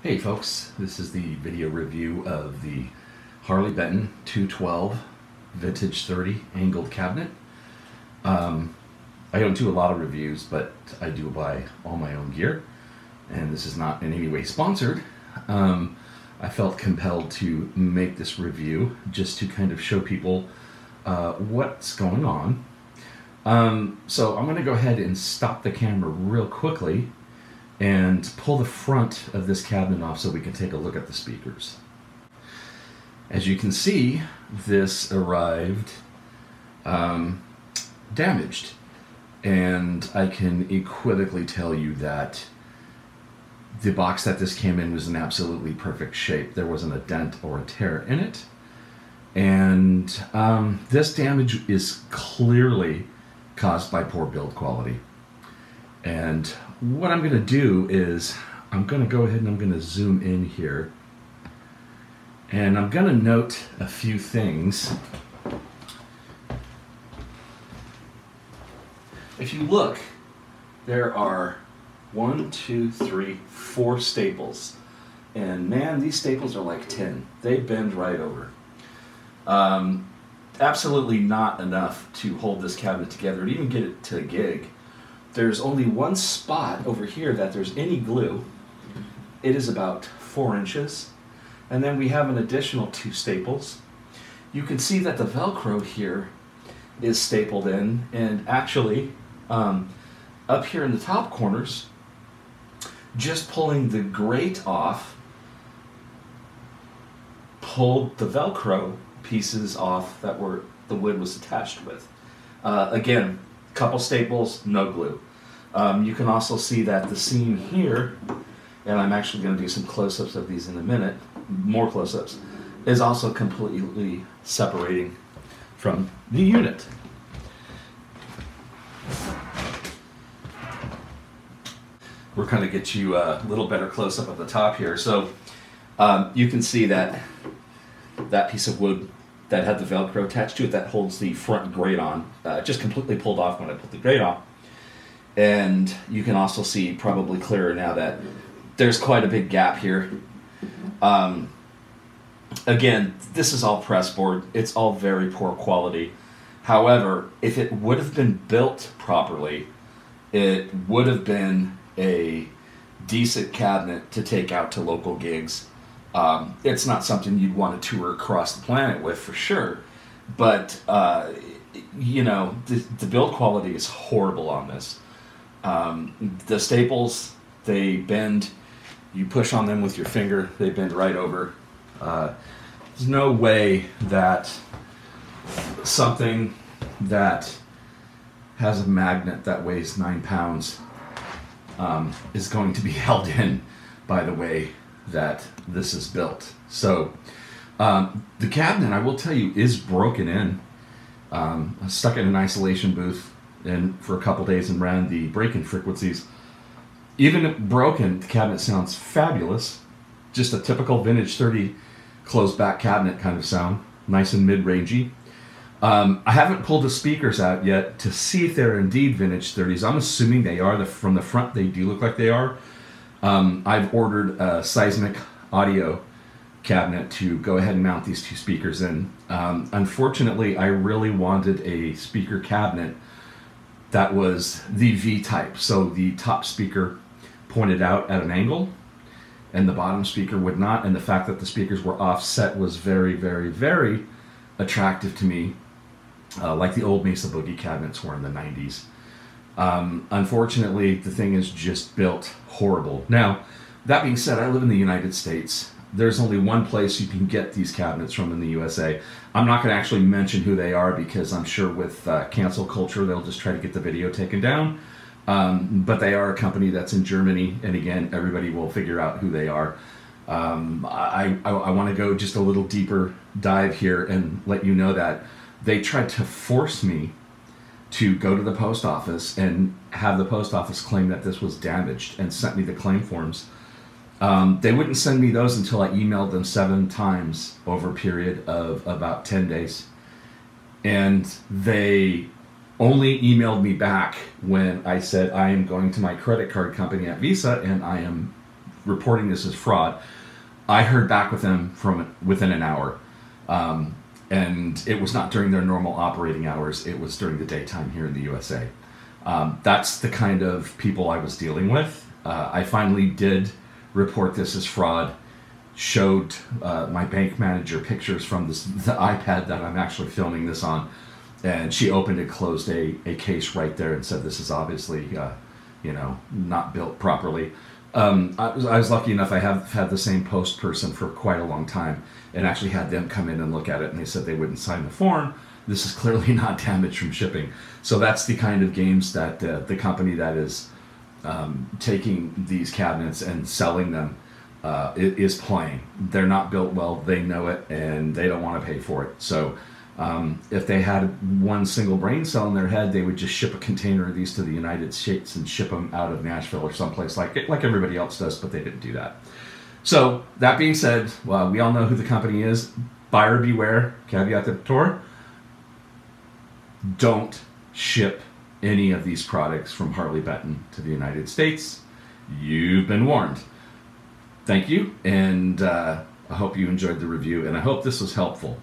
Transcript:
Hey folks, this is the video review of the Harley Benton 212 Vintage 30 angled cabinet. Um, I don't do a lot of reviews, but I do buy all my own gear, and this is not in any way sponsored. Um, I felt compelled to make this review just to kind of show people uh, what's going on. Um, so I'm going to go ahead and stop the camera real quickly and pull the front of this cabinet off so we can take a look at the speakers. As you can see, this arrived um, damaged. And I can equivocally tell you that the box that this came in was in absolutely perfect shape. There wasn't a dent or a tear in it. And um, this damage is clearly caused by poor build quality. And what I'm going to do is I'm going to go ahead and I'm going to zoom in here. And I'm going to note a few things. If you look, there are one, two, three, four staples. And man, these staples are like tin. They bend right over. Um, absolutely not enough to hold this cabinet together and even get it to a gig there's only one spot over here that there's any glue. It is about four inches. And then we have an additional two staples. You can see that the Velcro here is stapled in and actually um, up here in the top corners, just pulling the grate off, pulled the Velcro pieces off that were the wood was attached with. Uh, again, couple staples, no glue. Um, you can also see that the seam here, and I'm actually going to do some close-ups of these in a minute, more close-ups, is also completely separating from the unit. We're going to get you a little better close-up of the top here. So um, you can see that that piece of wood that had the Velcro attached to it that holds the front grate on. Uh, just completely pulled off when I put the grate on. And you can also see probably clearer now that there's quite a big gap here. Um, again, this is all press board. It's all very poor quality. However, if it would have been built properly, it would have been a decent cabinet to take out to local gigs um, it's not something you'd want to tour across the planet with for sure, but uh, you know the, the, build quality is horrible on this. Um, the staples they bend. You push on them with your finger, they bend right over. Uh, there's no way that something that has a magnet that weighs nine pounds um, is going to be held in by the way that this is built. So um, the cabinet, I will tell you, is broken in. Um, stuck in an isolation booth and for a couple days and ran the break-in frequencies. Even broken, the cabinet sounds fabulous. Just a typical vintage 30 closed back cabinet kind of sound, nice and mid-rangey. Um, I haven't pulled the speakers out yet to see if they're indeed vintage 30s. I'm assuming they are. The, from the front, they do look like they are. Um, I've ordered a seismic audio cabinet to go ahead and mount these two speakers in. Um, unfortunately, I really wanted a speaker cabinet that was the V type. So the top speaker pointed out at an angle and the bottom speaker would not. And the fact that the speakers were offset was very, very, very attractive to me, uh, like the old Mesa Boogie cabinets were in the 90s. Um, unfortunately, the thing is just built horrible. Now, that being said, I live in the United States. There's only one place you can get these cabinets from in the USA. I'm not going to actually mention who they are because I'm sure with uh, cancel culture, they'll just try to get the video taken down. Um, but they are a company that's in Germany, and again, everybody will figure out who they are. Um, I, I, I want to go just a little deeper dive here and let you know that they tried to force me to go to the post office and have the post office claim that this was damaged and sent me the claim forms. Um, they wouldn't send me those until I emailed them seven times over a period of about 10 days. And they only emailed me back when I said I am going to my credit card company at Visa and I am reporting this as fraud. I heard back with them from within an hour. Um, and it was not during their normal operating hours, it was during the daytime here in the USA. Um, that's the kind of people I was dealing with. Uh, I finally did report this as fraud, showed uh, my bank manager pictures from this, the iPad that I'm actually filming this on, and she opened and closed a, a case right there and said, This is obviously, uh, you know, not built properly. Um, I, was, I was lucky enough, I have had the same post person for quite a long time and actually had them come in and look at it, and they said they wouldn't sign the form. This is clearly not damage from shipping. So that's the kind of games that uh, the company that is um, taking these cabinets and selling them uh, is playing. They're not built well, they know it, and they don't want to pay for it. So um, if they had one single brain cell in their head, they would just ship a container of these to the United States and ship them out of Nashville or someplace like like everybody else does, but they didn't do that. So that being said, well, we all know who the company is. Buyer beware. Caveat emptor. Don't ship any of these products from Harley Benton to the United States. You've been warned. Thank you, and uh, I hope you enjoyed the review, and I hope this was helpful.